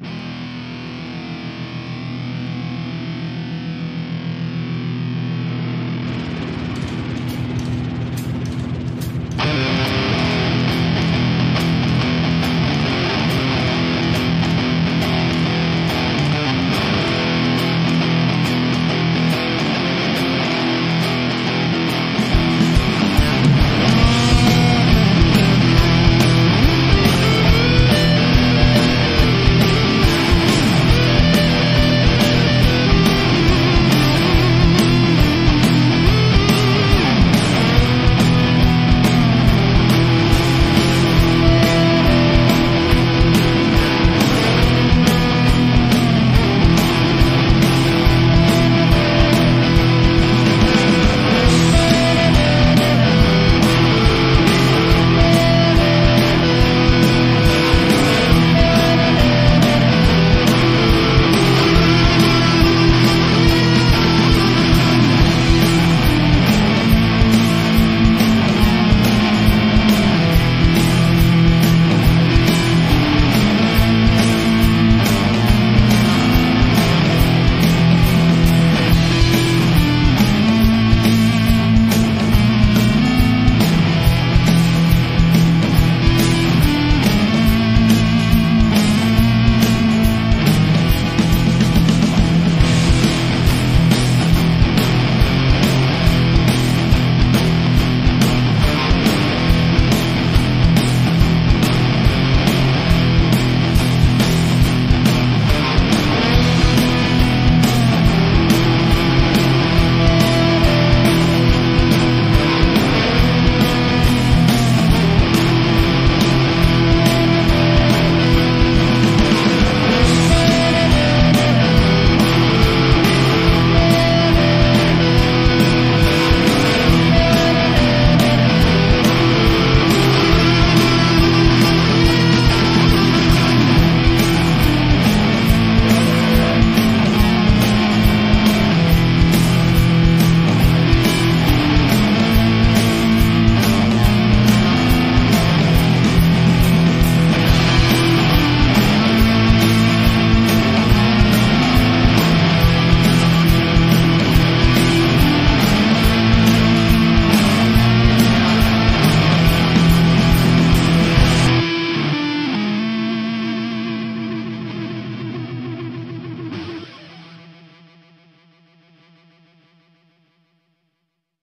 Bye.